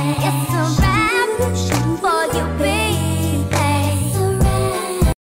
Yeah.